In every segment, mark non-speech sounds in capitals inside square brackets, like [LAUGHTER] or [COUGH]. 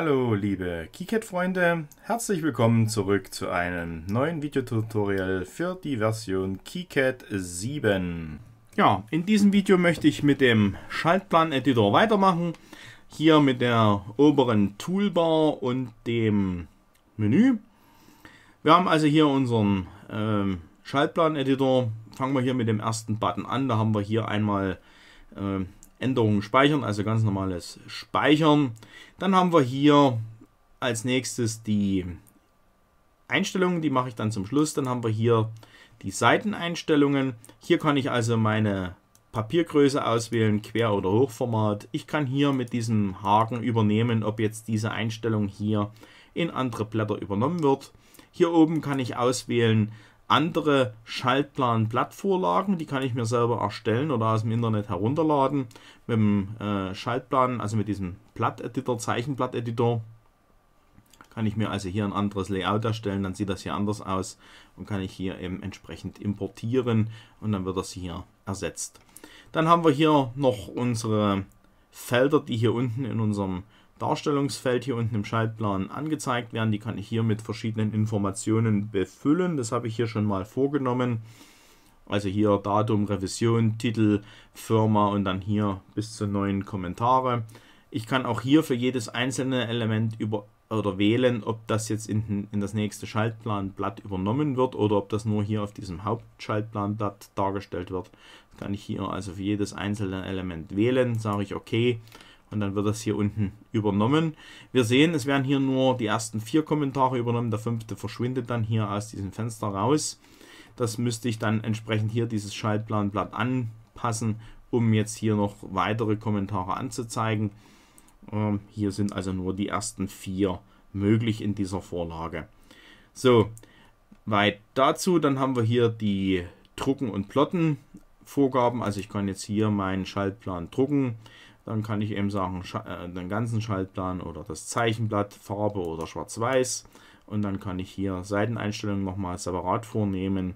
Hallo liebe KiCad-Freunde, herzlich willkommen zurück zu einem neuen Videotutorial für die Version KiCad 7. Ja, in diesem Video möchte ich mit dem Schaltplan-Editor weitermachen. Hier mit der oberen Toolbar und dem Menü. Wir haben also hier unseren ähm, Schaltplan-Editor. Fangen wir hier mit dem ersten Button an. Da haben wir hier einmal äh, Änderungen speichern, also ganz normales Speichern. Dann haben wir hier als nächstes die Einstellungen, die mache ich dann zum Schluss. Dann haben wir hier die Seiteneinstellungen. Hier kann ich also meine Papiergröße auswählen, Quer- oder Hochformat. Ich kann hier mit diesem Haken übernehmen, ob jetzt diese Einstellung hier in andere Blätter übernommen wird. Hier oben kann ich auswählen, andere Schaltplan-Blattvorlagen, die kann ich mir selber erstellen oder aus dem Internet herunterladen. Mit dem äh, Schaltplan, also mit diesem Blatt-Editor, Zeichenblatt-Editor, kann ich mir also hier ein anderes Layout erstellen, dann sieht das hier anders aus und kann ich hier eben entsprechend importieren und dann wird das hier ersetzt. Dann haben wir hier noch unsere Felder, die hier unten in unserem Darstellungsfeld hier unten im Schaltplan angezeigt werden. Die kann ich hier mit verschiedenen Informationen befüllen. Das habe ich hier schon mal vorgenommen. Also hier Datum, Revision, Titel, Firma und dann hier bis zu neun Kommentare. Ich kann auch hier für jedes einzelne Element über oder wählen, ob das jetzt in, in das nächste Schaltplanblatt übernommen wird oder ob das nur hier auf diesem Hauptschaltplanblatt dargestellt wird. Das kann ich hier also für jedes einzelne Element wählen. Sage ich OK und dann wird das hier unten übernommen. Wir sehen, es werden hier nur die ersten vier Kommentare übernommen, der fünfte verschwindet dann hier aus diesem Fenster raus. Das müsste ich dann entsprechend hier dieses Schaltplanblatt anpassen, um jetzt hier noch weitere Kommentare anzuzeigen. Ähm, hier sind also nur die ersten vier möglich in dieser Vorlage. So, weit dazu, dann haben wir hier die Drucken und Plotten Vorgaben. Also ich kann jetzt hier meinen Schaltplan drucken. Dann kann ich eben sagen, äh, den ganzen Schaltplan oder das Zeichenblatt, Farbe oder Schwarz-Weiß. Und dann kann ich hier Seiteneinstellungen nochmal separat vornehmen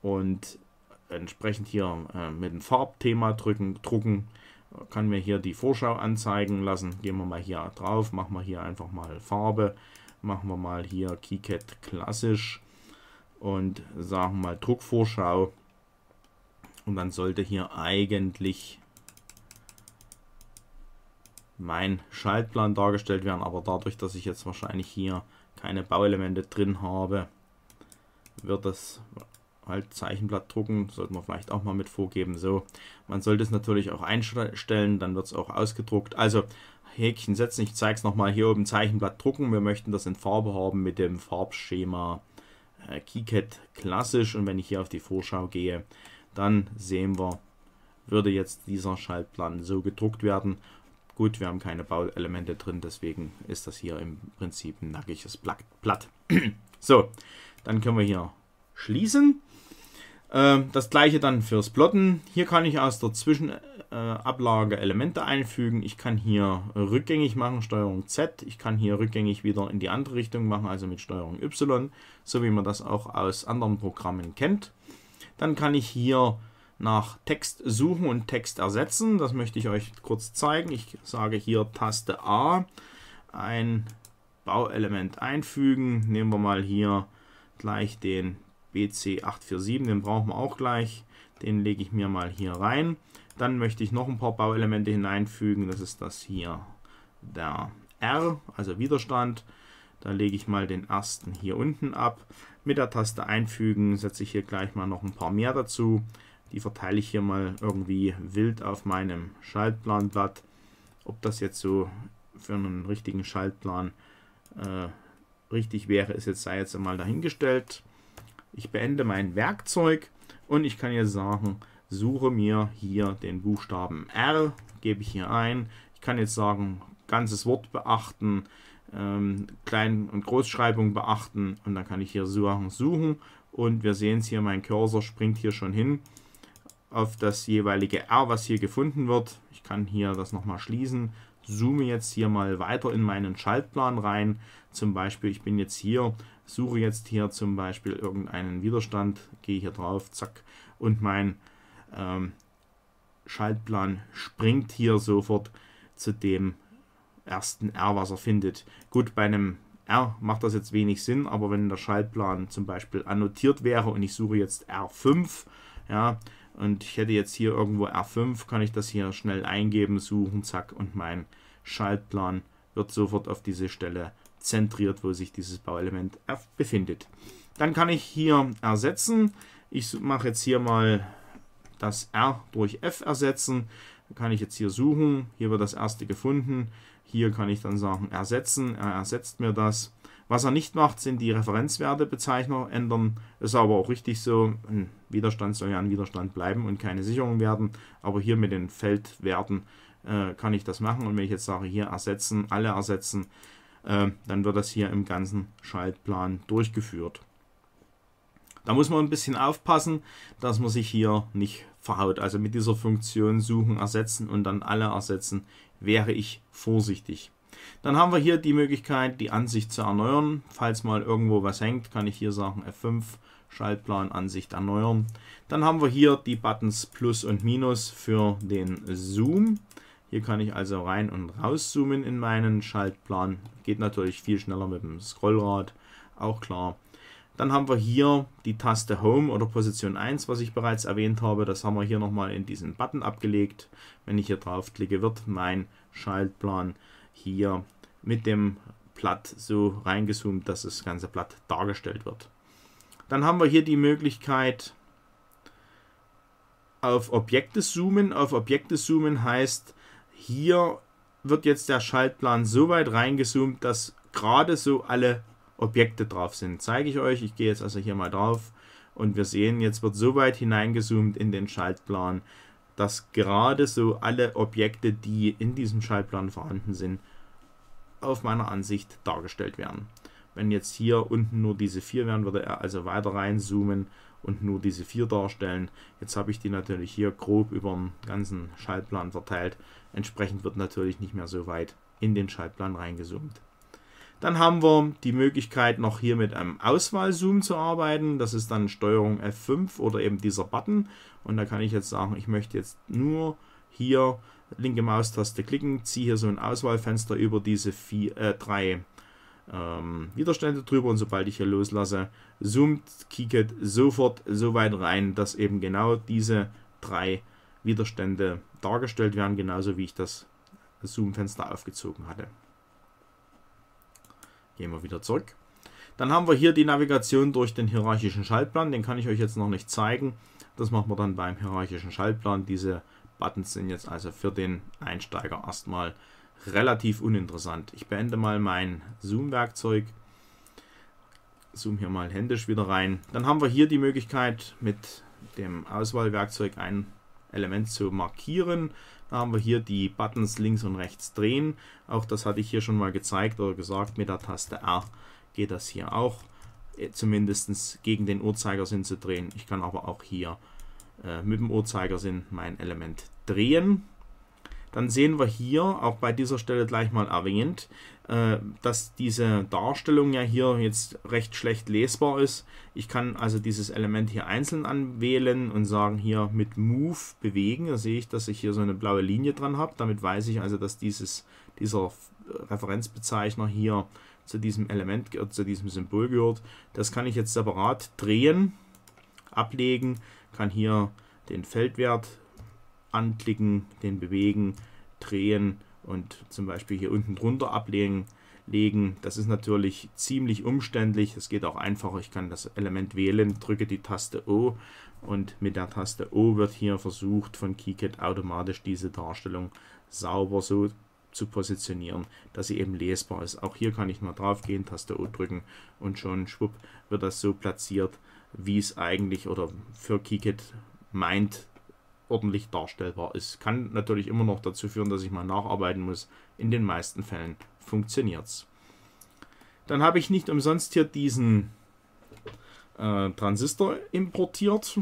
und entsprechend hier äh, mit dem Farbthema drücken, drucken. Kann mir hier die Vorschau anzeigen lassen. Gehen wir mal hier drauf, machen wir hier einfach mal Farbe. Machen wir mal hier KiCad klassisch und sagen mal Druckvorschau. Und dann sollte hier eigentlich mein Schaltplan dargestellt werden, aber dadurch, dass ich jetzt wahrscheinlich hier keine Bauelemente drin habe, wird das halt Zeichenblatt drucken, sollte man vielleicht auch mal mit vorgeben. So, man sollte es natürlich auch einstellen, dann wird es auch ausgedruckt. Also Häkchen setzen, ich zeige es nochmal hier oben, Zeichenblatt drucken. Wir möchten das in Farbe haben mit dem Farbschema äh, KiCad klassisch und wenn ich hier auf die Vorschau gehe, dann sehen wir, würde jetzt dieser Schaltplan so gedruckt werden Gut, wir haben keine Bauelemente drin, deswegen ist das hier im Prinzip ein nackiges Blatt. [CLEARS THROAT] so, dann können wir hier schließen. Ähm, das gleiche dann fürs Plotten. Hier kann ich aus der Zwischenablage Elemente einfügen. Ich kann hier rückgängig machen, Steuerung Z. Ich kann hier rückgängig wieder in die andere Richtung machen, also mit Steuerung Y, so wie man das auch aus anderen Programmen kennt. Dann kann ich hier nach Text suchen und Text ersetzen. Das möchte ich euch kurz zeigen. Ich sage hier Taste A, ein Bauelement einfügen. Nehmen wir mal hier gleich den BC847, den brauchen wir auch gleich. Den lege ich mir mal hier rein. Dann möchte ich noch ein paar Bauelemente hineinfügen. Das ist das hier, der R, also Widerstand. Da lege ich mal den ersten hier unten ab. Mit der Taste einfügen setze ich hier gleich mal noch ein paar mehr dazu. Die verteile ich hier mal irgendwie wild auf meinem Schaltplanblatt. Ob das jetzt so für einen richtigen Schaltplan äh, richtig wäre, ist jetzt sei jetzt einmal dahingestellt. Ich beende mein Werkzeug und ich kann jetzt sagen, suche mir hier den Buchstaben R, gebe ich hier ein. Ich kann jetzt sagen, ganzes Wort beachten, ähm, Klein- und Großschreibung beachten und dann kann ich hier suchen, suchen und wir sehen es hier, mein Cursor springt hier schon hin auf das jeweilige R, was hier gefunden wird. Ich kann hier das nochmal schließen, zoome jetzt hier mal weiter in meinen Schaltplan rein. Zum Beispiel, ich bin jetzt hier, suche jetzt hier zum Beispiel irgendeinen Widerstand, gehe hier drauf, zack, und mein ähm, Schaltplan springt hier sofort zu dem ersten R, was er findet. Gut, bei einem R macht das jetzt wenig Sinn, aber wenn der Schaltplan zum Beispiel annotiert wäre und ich suche jetzt R5, ja, und ich hätte jetzt hier irgendwo R5, kann ich das hier schnell eingeben, suchen, zack, und mein Schaltplan wird sofort auf diese Stelle zentriert, wo sich dieses Bauelement befindet. Dann kann ich hier ersetzen. Ich mache jetzt hier mal das R durch F ersetzen. Dann kann ich jetzt hier suchen. Hier wird das erste gefunden. Hier kann ich dann sagen ersetzen. Er ersetzt mir das. Was er nicht macht, sind die Referenzwertebezeichner ändern. Ist aber auch richtig so. Ein Widerstand soll ja ein Widerstand bleiben und keine Sicherung werden. Aber hier mit den Feldwerten äh, kann ich das machen. Und wenn ich jetzt sage, hier ersetzen, alle ersetzen, äh, dann wird das hier im ganzen Schaltplan durchgeführt. Da muss man ein bisschen aufpassen, dass man sich hier nicht verhaut. Also mit dieser Funktion suchen, ersetzen und dann alle ersetzen, wäre ich vorsichtig. Dann haben wir hier die Möglichkeit, die Ansicht zu erneuern. Falls mal irgendwo was hängt, kann ich hier sagen F5, Schaltplan, Ansicht erneuern. Dann haben wir hier die Buttons Plus und Minus für den Zoom. Hier kann ich also rein und raus zoomen in meinen Schaltplan. Geht natürlich viel schneller mit dem Scrollrad, auch klar. Dann haben wir hier die Taste Home oder Position 1, was ich bereits erwähnt habe. Das haben wir hier nochmal in diesen Button abgelegt. Wenn ich hier draufklicke, wird mein Schaltplan hier mit dem Blatt so reingezoomt, dass das ganze Blatt dargestellt wird. Dann haben wir hier die Möglichkeit auf Objekte zoomen. Auf Objekte zoomen heißt, hier wird jetzt der Schaltplan so weit reingezoomt, dass gerade so alle Objekte drauf sind. Zeige ich euch. Ich gehe jetzt also hier mal drauf und wir sehen, jetzt wird so weit hineingezoomt in den Schaltplan, dass gerade so alle Objekte, die in diesem Schaltplan vorhanden sind, auf meiner Ansicht dargestellt werden. Wenn jetzt hier unten nur diese vier wären, würde er also weiter reinzoomen und nur diese vier darstellen. Jetzt habe ich die natürlich hier grob über den ganzen Schaltplan verteilt. Entsprechend wird natürlich nicht mehr so weit in den Schaltplan reingezoomt. Dann haben wir die Möglichkeit, noch hier mit einem Auswahlzoom zu arbeiten. Das ist dann Steuerung F5 oder eben dieser Button. Und da kann ich jetzt sagen, ich möchte jetzt nur hier linke Maustaste klicken, ziehe hier so ein Auswahlfenster über diese vier, äh, drei ähm, Widerstände drüber und sobald ich hier loslasse, zoomt KiCad sofort so weit rein, dass eben genau diese drei Widerstände dargestellt werden, genauso wie ich das Zoom-Fenster aufgezogen hatte. Gehen wir wieder zurück. Dann haben wir hier die Navigation durch den hierarchischen Schaltplan. Den kann ich euch jetzt noch nicht zeigen. Das machen wir dann beim hierarchischen Schaltplan. Diese Buttons sind jetzt also für den Einsteiger erstmal relativ uninteressant. Ich beende mal mein Zoom-Werkzeug. Zoom hier mal händisch wieder rein. Dann haben wir hier die Möglichkeit mit dem Auswahlwerkzeug ein Element zu markieren. Da haben wir hier die Buttons links und rechts drehen. Auch das hatte ich hier schon mal gezeigt oder gesagt. Mit der Taste R geht das hier auch. Zumindest gegen den Uhrzeigersinn zu drehen. Ich kann aber auch hier äh, mit dem Uhrzeigersinn mein Element drehen. Dann sehen wir hier auch bei dieser Stelle gleich mal erwähnt, äh, dass diese Darstellung ja hier jetzt recht schlecht lesbar ist. Ich kann also dieses Element hier einzeln anwählen und sagen hier mit Move bewegen. Da sehe ich, dass ich hier so eine blaue Linie dran habe. Damit weiß ich also, dass dieses, dieser Referenzbezeichner hier zu diesem Element, zu diesem Symbol gehört. Das kann ich jetzt separat drehen, ablegen, kann hier den Feldwert anklicken, den bewegen, drehen und zum Beispiel hier unten drunter ablegen. Legen. Das ist natürlich ziemlich umständlich. Es geht auch einfacher. Ich kann das Element wählen, drücke die Taste O und mit der Taste O wird hier versucht von KiCad automatisch diese Darstellung sauber so zu positionieren, dass sie eben lesbar ist. Auch hier kann ich mal drauf gehen, Taste O drücken und schon schwupp wird das so platziert, wie es eigentlich oder für KiCad meint ordentlich darstellbar ist. Kann natürlich immer noch dazu führen, dass ich mal nacharbeiten muss. In den meisten Fällen funktioniert es. Dann habe ich nicht umsonst hier diesen äh, Transistor importiert.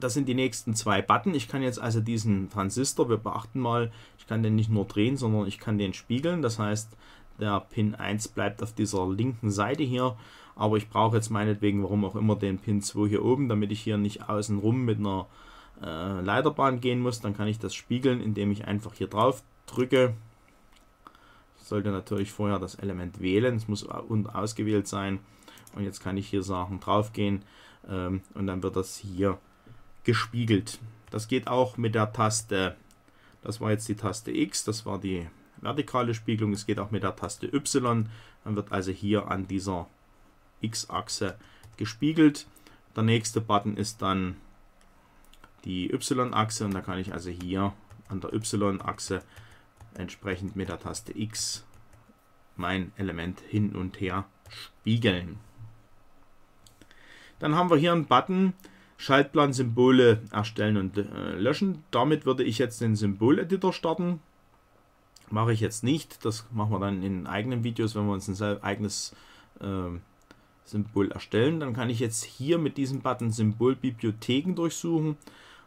Das sind die nächsten zwei Button. Ich kann jetzt also diesen Transistor, wir beachten mal, ich kann den nicht nur drehen, sondern ich kann den spiegeln. Das heißt, der Pin 1 bleibt auf dieser linken Seite hier. Aber ich brauche jetzt meinetwegen, warum auch immer, den Pin 2 hier oben, damit ich hier nicht außenrum mit einer äh, Leiterbahn gehen muss, dann kann ich das spiegeln, indem ich einfach hier drauf drücke. Sollte natürlich vorher das Element wählen, es muss ausgewählt sein. Und jetzt kann ich hier Sachen draufgehen ähm, und dann wird das hier gespiegelt. Das geht auch mit der Taste, das war jetzt die Taste X, das war die vertikale Spiegelung, es geht auch mit der Taste Y, dann wird also hier an dieser X-Achse gespiegelt. Der nächste Button ist dann die Y-Achse und da kann ich also hier an der Y-Achse entsprechend mit der Taste X mein Element hin und her spiegeln. Dann haben wir hier einen Button, Schaltplan-Symbole erstellen und äh, löschen. Damit würde ich jetzt den Symbol-Editor starten. Mache ich jetzt nicht. Das machen wir dann in eigenen Videos, wenn wir uns ein eigenes äh, Symbol erstellen. Dann kann ich jetzt hier mit diesem Button Symbolbibliotheken durchsuchen.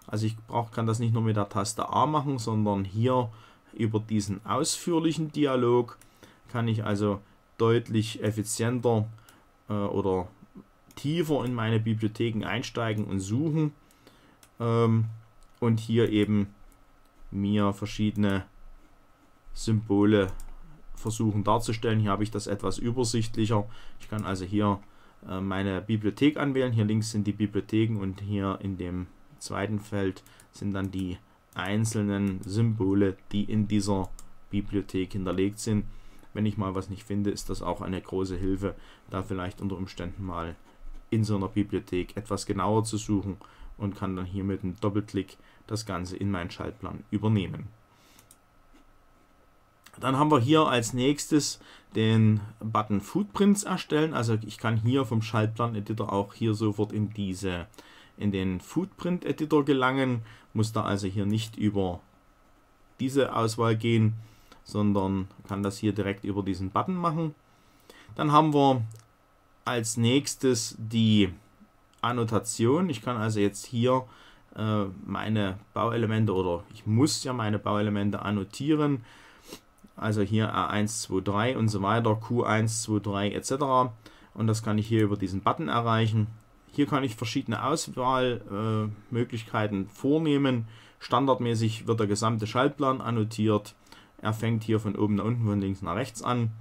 Also ich brauch, kann das nicht nur mit der Taste A machen, sondern hier über diesen ausführlichen Dialog kann ich also deutlich effizienter äh, oder tiefer in meine Bibliotheken einsteigen und suchen ähm, und hier eben mir verschiedene Symbole versuchen darzustellen. Hier habe ich das etwas übersichtlicher. Ich kann also hier äh, meine Bibliothek anwählen. Hier links sind die Bibliotheken und hier in dem zweiten Feld sind dann die einzelnen Symbole, die in dieser Bibliothek hinterlegt sind. Wenn ich mal was nicht finde, ist das auch eine große Hilfe, da vielleicht unter Umständen mal in so einer Bibliothek etwas genauer zu suchen und kann dann hier mit einem Doppelklick das Ganze in meinen Schaltplan übernehmen. Dann haben wir hier als nächstes den Button Footprints erstellen. Also ich kann hier vom Schaltplan Editor auch hier sofort in diese in den Footprint Editor gelangen, muss da also hier nicht über diese Auswahl gehen, sondern kann das hier direkt über diesen Button machen. Dann haben wir als nächstes die Annotation. Ich kann also jetzt hier äh, meine Bauelemente oder ich muss ja meine Bauelemente annotieren. Also hier R1, 2, 3 und so weiter, Q1, 2, 3 etc. Und das kann ich hier über diesen Button erreichen. Hier kann ich verschiedene Auswahlmöglichkeiten vornehmen. Standardmäßig wird der gesamte Schaltplan annotiert. Er fängt hier von oben nach unten, von links nach rechts an.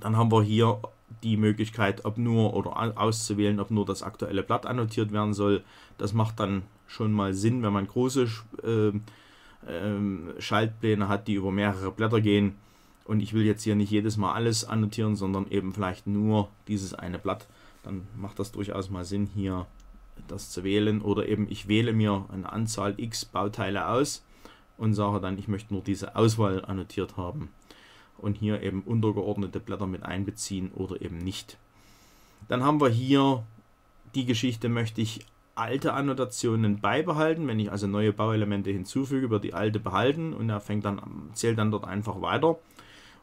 Dann haben wir hier die Möglichkeit, ob nur oder auszuwählen, ob nur das aktuelle Blatt annotiert werden soll. Das macht dann schon mal Sinn, wenn man große äh, äh, Schaltpläne hat, die über mehrere Blätter gehen. Und ich will jetzt hier nicht jedes Mal alles annotieren, sondern eben vielleicht nur dieses eine Blatt dann macht das durchaus mal Sinn, hier das zu wählen. Oder eben ich wähle mir eine Anzahl x Bauteile aus und sage dann, ich möchte nur diese Auswahl annotiert haben. Und hier eben untergeordnete Blätter mit einbeziehen oder eben nicht. Dann haben wir hier die Geschichte, möchte ich alte Annotationen beibehalten. Wenn ich also neue Bauelemente hinzufüge, wird die alte behalten und er fängt dann, zählt dann dort einfach weiter.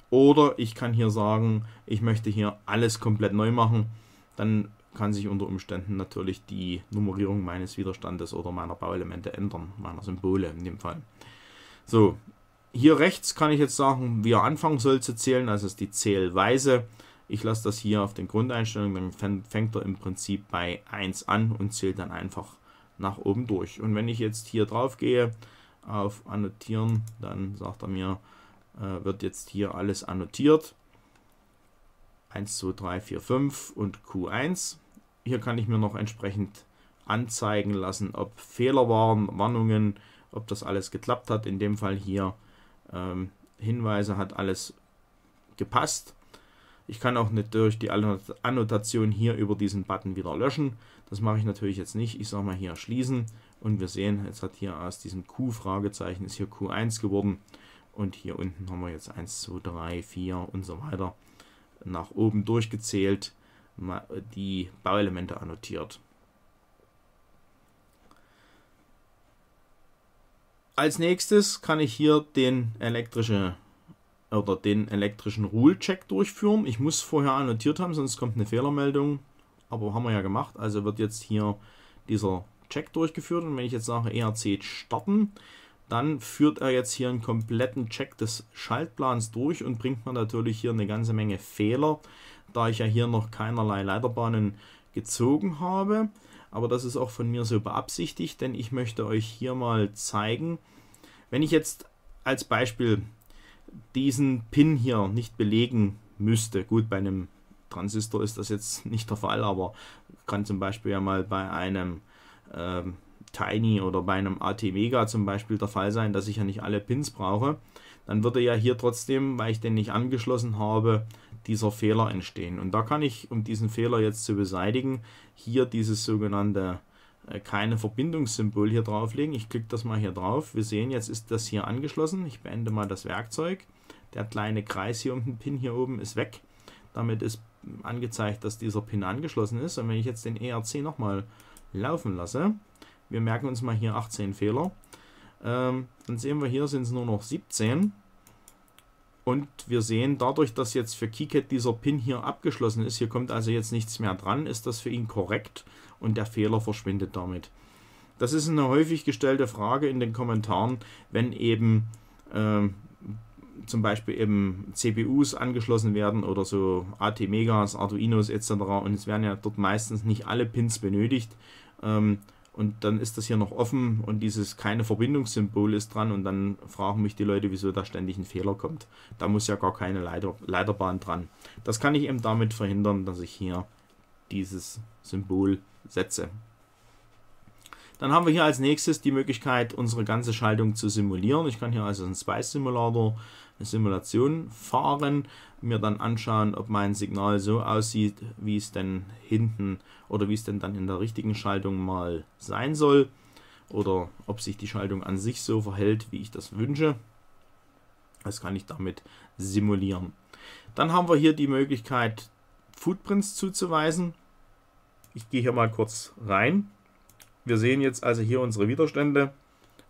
Oder ich kann hier sagen, ich möchte hier alles komplett neu machen dann kann sich unter Umständen natürlich die Nummerierung meines Widerstandes oder meiner Bauelemente ändern, meiner Symbole in dem Fall. So, hier rechts kann ich jetzt sagen, wie er anfangen soll zu zählen, also ist die Zählweise. Ich lasse das hier auf den Grundeinstellungen, dann fängt er im Prinzip bei 1 an und zählt dann einfach nach oben durch. Und wenn ich jetzt hier drauf gehe auf Annotieren, dann sagt er mir, äh, wird jetzt hier alles annotiert. 1, 2, 3, 4, 5 und Q1. Hier kann ich mir noch entsprechend anzeigen lassen, ob Fehler waren, Warnungen, ob das alles geklappt hat. In dem Fall hier ähm, Hinweise hat alles gepasst. Ich kann auch nicht durch die Annotation hier über diesen Button wieder löschen. Das mache ich natürlich jetzt nicht. Ich sage mal hier schließen und wir sehen, jetzt hat hier aus diesem Q-Fragezeichen ist hier Q1 geworden und hier unten haben wir jetzt 1, 2, 3, 4 und so weiter nach oben durchgezählt die Bauelemente annotiert. Als nächstes kann ich hier den elektrische oder den elektrischen Rule-Check durchführen. Ich muss vorher annotiert haben, sonst kommt eine Fehlermeldung. Aber haben wir ja gemacht. Also wird jetzt hier dieser Check durchgeführt. Und wenn ich jetzt sage ERC starten, dann führt er jetzt hier einen kompletten Check des Schaltplans durch und bringt mir natürlich hier eine ganze Menge Fehler, da ich ja hier noch keinerlei Leiterbahnen gezogen habe. Aber das ist auch von mir so beabsichtigt, denn ich möchte euch hier mal zeigen, wenn ich jetzt als Beispiel diesen Pin hier nicht belegen müsste. Gut, bei einem Transistor ist das jetzt [LAUGHS] nicht der Fall, aber kann zum Beispiel ja mal bei einem ähm, Tiny oder bei einem AT Mega zum Beispiel der Fall sein, dass ich ja nicht alle Pins brauche. Dann würde ja hier trotzdem, weil ich den nicht angeschlossen habe, dieser Fehler entstehen. Und da kann ich, um diesen Fehler jetzt zu beseitigen, hier dieses sogenannte keine Verbindungssymbol hier drauflegen. Ich klicke das mal hier drauf. Wir sehen, jetzt ist das hier angeschlossen. Ich beende mal das Werkzeug. Der kleine Kreis hier den Pin hier oben ist weg. Damit ist angezeigt, dass dieser Pin angeschlossen ist. Und wenn ich jetzt den ERC nochmal laufen lasse, wir merken uns mal hier 18 Fehler, ähm, dann sehen wir hier sind es nur noch 17. Und wir sehen, dadurch, dass jetzt für KiCad dieser Pin hier abgeschlossen ist, hier kommt also jetzt nichts mehr dran, ist das für ihn korrekt und der Fehler verschwindet damit. Das ist eine häufig gestellte Frage in den Kommentaren, wenn eben äh, zum Beispiel eben CPUs angeschlossen werden oder so AT-Megas, Arduinos etc. Und es werden ja dort meistens nicht alle Pins benötigt. Ähm, und dann ist das hier noch offen und dieses keine Verbindungssymbol ist dran und dann fragen mich die Leute, wieso da ständig ein Fehler kommt. Da muss ja gar keine Leiter, Leiterbahn dran. Das kann ich eben damit verhindern, dass ich hier dieses Symbol setze. Dann haben wir hier als nächstes die Möglichkeit, unsere ganze Schaltung zu simulieren. Ich kann hier also einen Spice Simulator eine Simulation fahren, mir dann anschauen, ob mein Signal so aussieht, wie es denn hinten oder wie es denn dann in der richtigen Schaltung mal sein soll oder ob sich die Schaltung an sich so verhält, wie ich das wünsche. Das kann ich damit simulieren. Dann haben wir hier die Möglichkeit, Footprints zuzuweisen. Ich gehe hier mal kurz rein. Wir sehen jetzt also hier unsere Widerstände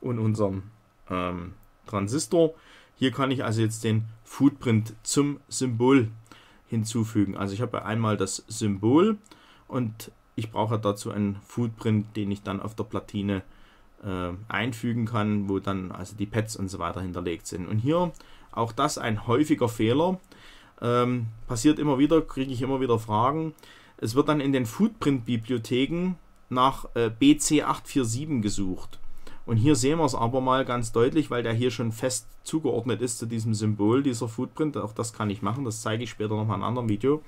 und unseren ähm, Transistor. Hier kann ich also jetzt den Footprint zum Symbol hinzufügen. Also ich habe einmal das Symbol und ich brauche dazu einen Footprint, den ich dann auf der Platine äh, einfügen kann, wo dann also die Pads und so weiter hinterlegt sind. Und hier auch das ein häufiger Fehler. Ähm, passiert immer wieder, kriege ich immer wieder Fragen. Es wird dann in den Footprint-Bibliotheken nach äh, BC847 gesucht. Und hier sehen wir es aber mal ganz deutlich, weil der hier schon fest zugeordnet ist zu diesem Symbol, dieser Footprint. Auch das kann ich machen, das zeige ich später noch mal in einem anderen Video.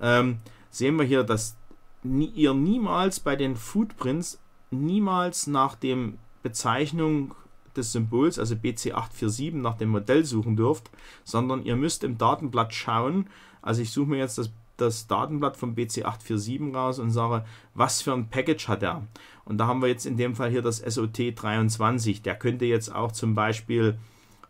Ähm, sehen wir hier, dass ihr niemals bei den Footprints niemals nach dem Bezeichnung des Symbols, also BC847, nach dem Modell suchen dürft, sondern ihr müsst im Datenblatt schauen. Also ich suche mir jetzt das das Datenblatt vom BC847 raus und sage, was für ein Package hat er. Und da haben wir jetzt in dem Fall hier das SOT23. Der könnte jetzt auch zum Beispiel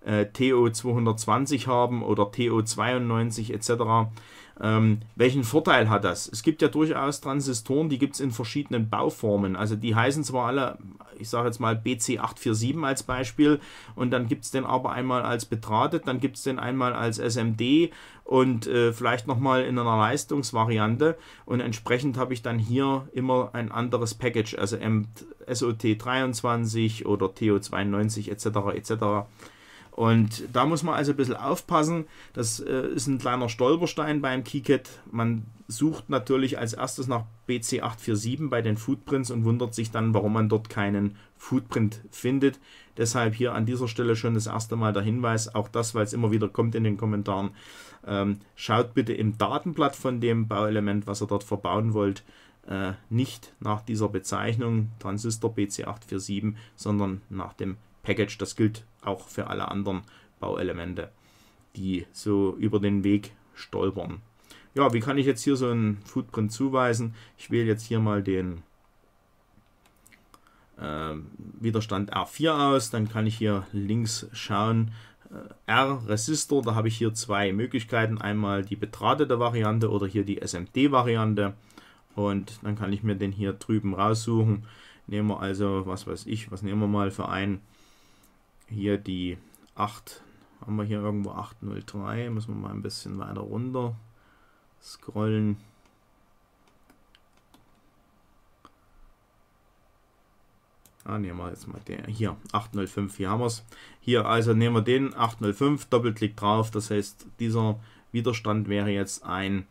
äh, TO220 haben oder TO92 etc. Ähm, welchen Vorteil hat das? Es gibt ja durchaus Transistoren, die gibt es in verschiedenen Bauformen. Also die heißen zwar alle, ich sage jetzt mal BC847 als Beispiel, und dann gibt es den aber einmal als bedrahtet, dann gibt es den einmal als SMD und äh, vielleicht nochmal in einer Leistungsvariante. Und entsprechend habe ich dann hier immer ein anderes Package, also SOT23 oder TO92 etc. etc. Und da muss man also ein bisschen aufpassen. Das äh, ist ein kleiner Stolperstein beim KiCad. Man sucht natürlich als erstes nach BC847 bei den Footprints und wundert sich dann, warum man dort keinen Footprint findet. Deshalb hier an dieser Stelle schon das erste Mal der Hinweis, auch das, weil es immer wieder kommt in den Kommentaren. Ähm, schaut bitte im Datenblatt von dem Bauelement, was ihr dort verbauen wollt, äh, nicht nach dieser Bezeichnung Transistor BC847, sondern nach dem Package. Das gilt auch für alle anderen Bauelemente, die so über den Weg stolpern. Ja, wie kann ich jetzt hier so einen Footprint zuweisen? Ich wähle jetzt hier mal den äh, Widerstand R4 aus, dann kann ich hier links schauen, äh, R-Resistor, da habe ich hier zwei Möglichkeiten, einmal die bedrahtete Variante oder hier die SMD-Variante und dann kann ich mir den hier drüben raussuchen. Nehmen wir also, was weiß ich, was nehmen wir mal für einen hier die 8, haben wir hier irgendwo 803, müssen wir mal ein bisschen weiter runter scrollen. Ah, nehmen wir jetzt mal der hier, 805, hier haben wir es. Hier, also nehmen wir den 805, Doppelklick drauf, das heißt, dieser Widerstand wäre jetzt ein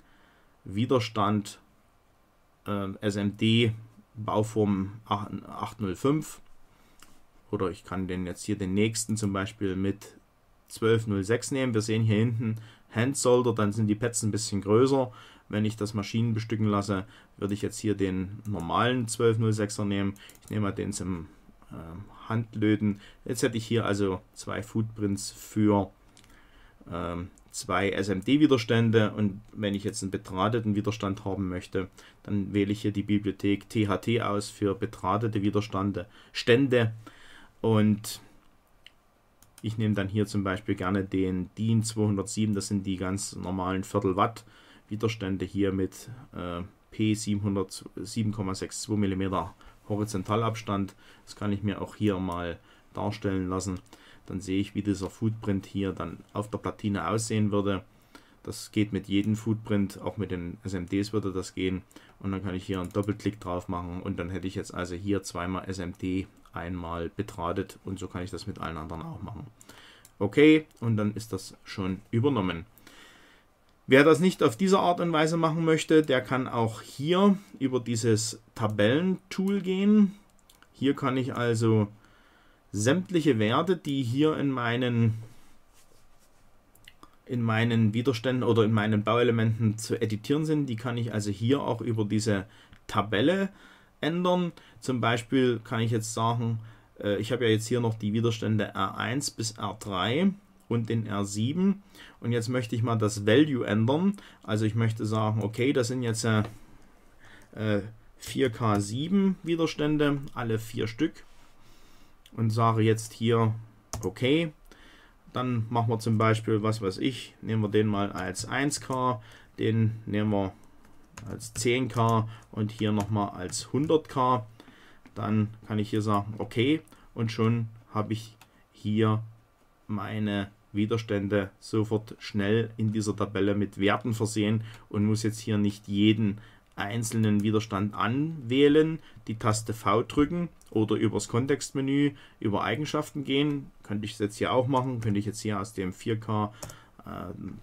Widerstand äh, SMD Bauform 805 oder ich kann den jetzt hier den nächsten zum Beispiel mit 1206 nehmen. Wir sehen hier hinten Handsolder, dann sind die Pads ein bisschen größer. Wenn ich das Maschinen bestücken lasse, würde ich jetzt hier den normalen 1206er nehmen. Ich nehme mal den zum äh, Handlöten. Jetzt hätte ich hier also zwei Footprints für ähm, zwei SMD-Widerstände und wenn ich jetzt einen bedrahteten Widerstand haben möchte, dann wähle ich hier die Bibliothek THT aus für bedrahtete Widerstände, Stände und ich nehme dann hier zum Beispiel gerne den DIN 207, das sind die ganz normalen Viertel Watt Widerstände hier mit äh, P 7,62 mm Horizontalabstand. Das kann ich mir auch hier mal darstellen lassen. Dann sehe ich, wie dieser Footprint hier dann auf der Platine aussehen würde. Das geht mit jedem Footprint, auch mit den SMDs würde das gehen. Und dann kann ich hier einen Doppelklick drauf machen und dann hätte ich jetzt also hier zweimal SMD einmal betratet und so kann ich das mit allen anderen auch machen. Okay, und dann ist das schon übernommen. Wer das nicht auf diese Art und Weise machen möchte, der kann auch hier über dieses Tabellentool gehen. Hier kann ich also sämtliche Werte, die hier in meinen in meinen Widerständen oder in meinen Bauelementen zu editieren sind, die kann ich also hier auch über diese Tabelle ändern. Zum Beispiel kann ich jetzt sagen, äh, ich habe ja jetzt hier noch die Widerstände R1 bis R3 und den R7 und jetzt möchte ich mal das Value ändern. Also ich möchte sagen, okay, das sind jetzt äh, 4K7 Widerstände, alle vier Stück und sage jetzt hier okay. Dann machen wir zum Beispiel, was weiß ich, nehmen wir den mal als 1K, den nehmen wir als 10K und hier nochmal als 100K. Dann kann ich hier sagen, okay, und schon habe ich hier meine Widerstände sofort schnell in dieser Tabelle mit Werten versehen und muss jetzt hier nicht jeden einzelnen Widerstand anwählen, die Taste V drücken oder übers Kontextmenü über Eigenschaften gehen. Könnte ich jetzt hier auch machen, könnte ich jetzt hier aus dem 4K äh,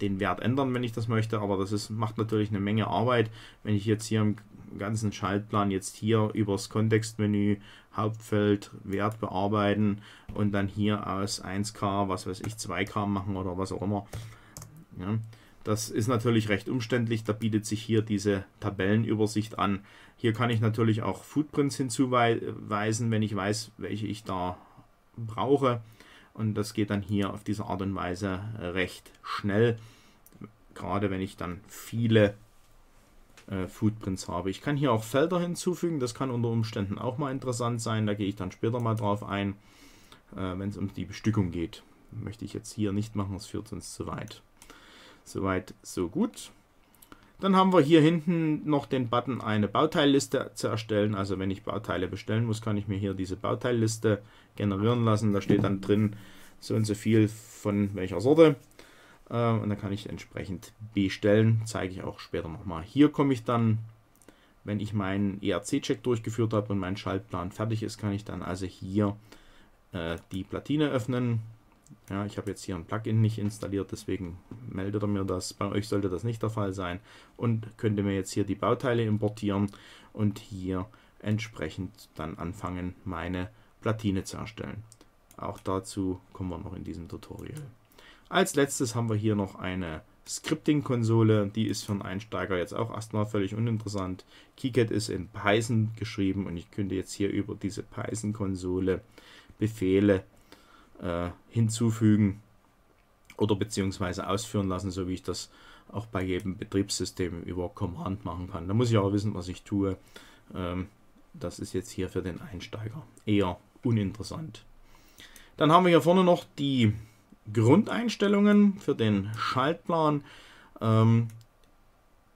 den Wert ändern, wenn ich das möchte, aber das ist, macht natürlich eine Menge Arbeit, wenn ich jetzt hier im ganzen Schaltplan jetzt hier übers Kontextmenü Hauptfeld Wert bearbeiten und dann hier aus 1K, was weiß ich, 2K machen oder was auch immer. Ja, das ist natürlich recht umständlich, da bietet sich hier diese Tabellenübersicht an. Hier kann ich natürlich auch Footprints hinzuweisen, wenn ich weiß, welche ich da brauche. Und das geht dann hier auf diese Art und Weise recht schnell, gerade wenn ich dann viele äh, Footprints habe. Ich kann hier auch Felder hinzufügen, das kann unter Umständen auch mal interessant sein, da gehe ich dann später mal drauf ein, äh, wenn es um die Bestückung geht. Möchte ich jetzt hier nicht machen, das führt uns zu weit. Soweit, so gut. Dann haben wir hier hinten noch den Button, eine Bauteilliste zu erstellen. Also wenn ich Bauteile bestellen muss, kann ich mir hier diese Bauteilliste generieren lassen. Da steht dann drin so und so viel von welcher Sorte. Äh, und dann kann ich entsprechend bestellen. Zeige ich auch später nochmal. Hier komme ich dann, wenn ich meinen ERC-Check durchgeführt habe und mein Schaltplan fertig ist, kann ich dann also hier äh, die Platine öffnen. Ja, ich habe jetzt hier ein Plugin nicht installiert, deswegen meldet er mir das. Bei euch sollte das nicht der Fall sein. Und könnte mir jetzt hier die Bauteile importieren und hier entsprechend dann anfangen, meine Platine zu erstellen. Auch dazu kommen wir noch in diesem Tutorial. Als letztes haben wir hier noch eine Scripting-Konsole. Die ist für einen Einsteiger jetzt auch erstmal völlig uninteressant. KiCad ist in Python geschrieben und ich könnte jetzt hier über diese Python-Konsole Befehle äh, hinzufügen oder beziehungsweise ausführen lassen, so wie ich das auch bei jedem Betriebssystem über Command machen kann. Da muss ich aber wissen, was ich tue. Ähm, das ist jetzt hier für den Einsteiger eher uninteressant. Dann haben wir hier vorne noch die Grundeinstellungen für den Schaltplan. Ähm,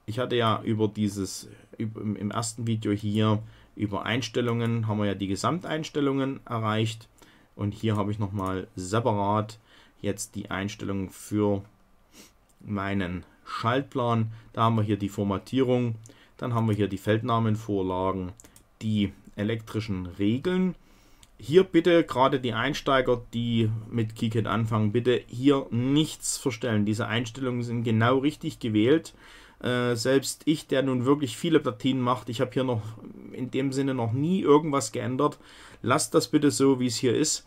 ich hatte ja über dieses, im ersten Video hier über Einstellungen, haben wir ja die Gesamteinstellungen erreicht. Und hier habe ich nochmal separat jetzt die Einstellungen für meinen Schaltplan. Da haben wir hier die Formatierung, dann haben wir hier die Feldnamenvorlagen, die elektrischen Regeln hier bitte gerade die Einsteiger, die mit KiCad anfangen, bitte hier nichts verstellen. Diese Einstellungen sind genau richtig gewählt. Äh, selbst ich, der nun wirklich viele Platinen macht, ich habe hier noch in dem Sinne noch nie irgendwas geändert. Lasst das bitte so, wie es hier ist.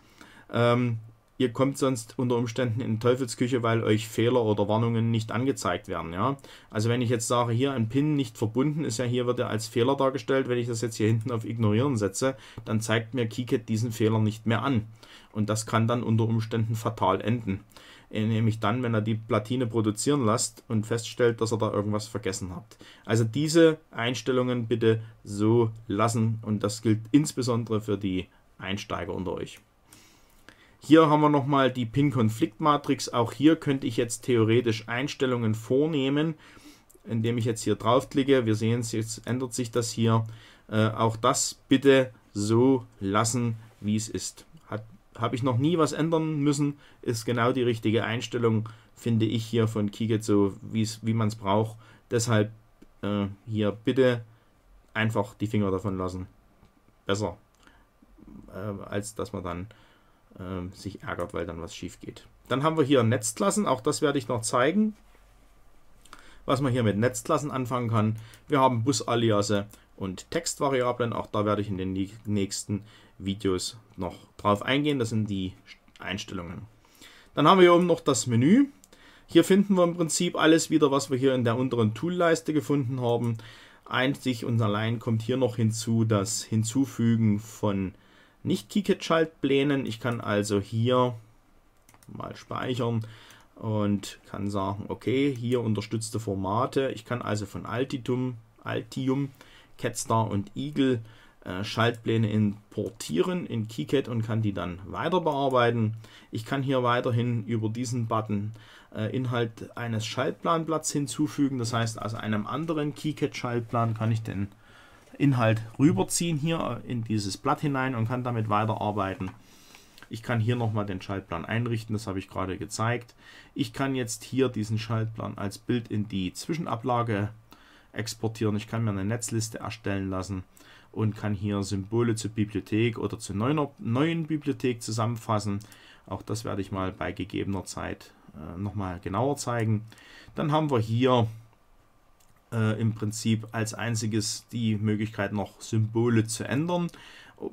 Ähm, ihr kommt sonst unter Umständen in Teufelsküche, weil euch Fehler oder Warnungen nicht angezeigt werden. Ja? Also wenn ich jetzt sage, hier ein Pin nicht verbunden ist, ja hier wird er als Fehler dargestellt. Wenn ich das jetzt hier hinten auf Ignorieren setze, dann zeigt mir KiCad diesen Fehler nicht mehr an. Und das kann dann unter Umständen fatal enden. Äh, nämlich dann, wenn er die Platine produzieren lässt und feststellt, dass er da irgendwas vergessen hat. Also diese Einstellungen bitte so lassen und das gilt insbesondere für die Einsteiger unter euch. Hier haben wir nochmal die Pin-Konflikt-Matrix. Auch hier könnte ich jetzt theoretisch Einstellungen vornehmen, indem ich jetzt hier draufklicke. Wir sehen es, jetzt ändert sich das hier. Äh, auch das bitte so lassen, wie es ist. Habe ich noch nie was ändern müssen, ist genau die richtige Einstellung, finde ich hier von Kiget so, wie man es braucht. Deshalb äh, hier bitte einfach die Finger davon lassen. Besser, äh, als dass man dann äh, sich ärgert, weil dann was schief geht. Dann haben wir hier Netzklassen, auch das werde ich noch zeigen, was man hier mit Netzklassen anfangen kann. Wir haben Bus-Aliase und Textvariablen, auch da werde ich in den nächsten Videos noch drauf eingehen. Das sind die Einstellungen. Dann haben wir hier oben noch das Menü. Hier finden wir im Prinzip alles wieder, was wir hier in der unteren Toolleiste gefunden haben. Einzig und allein kommt hier noch hinzu das Hinzufügen von nicht KiCad-Schaltplänen. Ich kann also hier mal speichern und kann sagen, okay, hier unterstützte Formate. Ich kann also von Altitum, Altium, Catstar und Eagle Schaltpläne importieren in KiCad und kann die dann weiter bearbeiten. Ich kann hier weiterhin über diesen Button äh, Inhalt eines Schaltplanblatts hinzufügen. Das heißt, aus einem anderen KiCad-Schaltplan kann ich den Inhalt rüberziehen hier in dieses Blatt hinein und kann damit weiterarbeiten. Ich kann hier nochmal den Schaltplan einrichten, das habe ich gerade gezeigt. Ich kann jetzt hier diesen Schaltplan als Bild in die Zwischenablage exportieren. Ich kann mir eine Netzliste erstellen lassen und kann hier Symbole zur Bibliothek oder zur neuen, neuen Bibliothek zusammenfassen. Auch das werde ich mal bei gegebener Zeit äh, nochmal genauer zeigen. Dann haben wir hier äh, im Prinzip als einziges die Möglichkeit noch Symbole zu ändern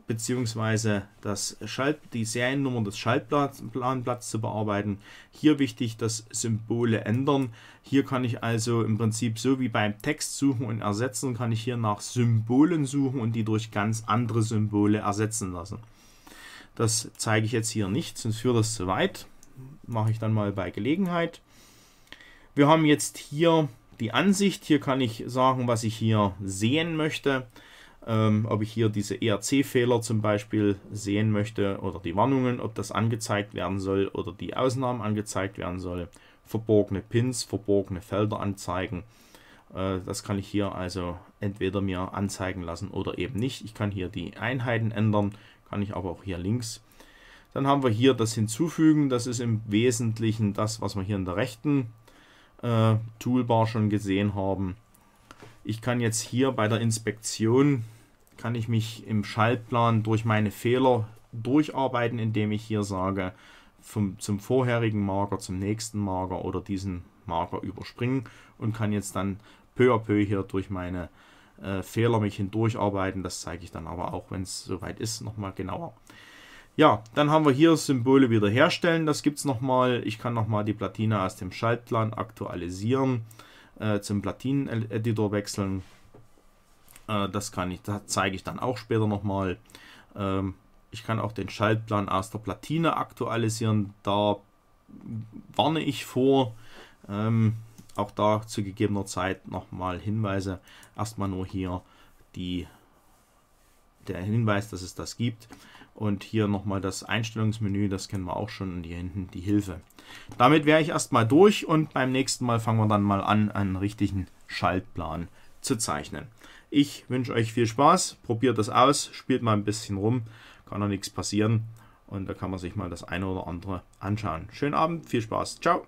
beziehungsweise das Schalt, die Seriennummer des Schaltplanblatts zu bearbeiten. Hier wichtig das Symbole ändern. Hier kann ich also im Prinzip so wie beim Text suchen und ersetzen, kann ich hier nach Symbolen suchen und die durch ganz andere Symbole ersetzen lassen. Das zeige ich jetzt hier nicht, sonst führt das zu weit. Mache ich dann mal bei Gelegenheit. Wir haben jetzt hier die Ansicht. Hier kann ich sagen, was ich hier sehen möchte. Ähm, ob ich hier diese ERC-Fehler zum Beispiel sehen möchte oder die Warnungen, ob das angezeigt werden soll oder die Ausnahmen angezeigt werden soll. Verborgene Pins, verborgene Felder anzeigen. Äh, das kann ich hier also entweder mir anzeigen lassen oder eben nicht. Ich kann hier die Einheiten ändern, kann ich aber auch hier links. Dann haben wir hier das Hinzufügen. Das ist im Wesentlichen das, was wir hier in der rechten äh, Toolbar schon gesehen haben. Ich kann jetzt hier bei der Inspektion, kann ich mich im Schaltplan durch meine Fehler durcharbeiten, indem ich hier sage, vom, zum vorherigen Marker zum nächsten Marker oder diesen Marker überspringen und kann jetzt dann peu à peu hier durch meine äh, Fehler mich hindurcharbeiten. Das zeige ich dann aber auch, wenn es soweit ist, nochmal genauer. Ja, dann haben wir hier Symbole wiederherstellen. Das gibt es nochmal. Ich kann nochmal die Platine aus dem Schaltplan aktualisieren, äh, zum Platinen-Editor wechseln. Äh, das kann ich, das zeige ich dann auch später nochmal. Ähm, ich kann auch den Schaltplan aus der Platine aktualisieren. Da warne ich vor. Ähm, auch da zu gegebener Zeit nochmal Hinweise. Erstmal nur hier die, der Hinweis, dass es das gibt. Und hier nochmal das Einstellungsmenü, das kennen wir auch schon. Und hier hinten die Hilfe. Damit wäre ich erstmal durch und beim nächsten Mal fangen wir dann mal an, einen richtigen Schaltplan zu zeichnen. Ich wünsche euch viel Spaß, probiert das aus, spielt mal ein bisschen rum, kann doch nichts passieren und da kann man sich mal das eine oder andere anschauen. Schönen Abend, viel Spaß, ciao!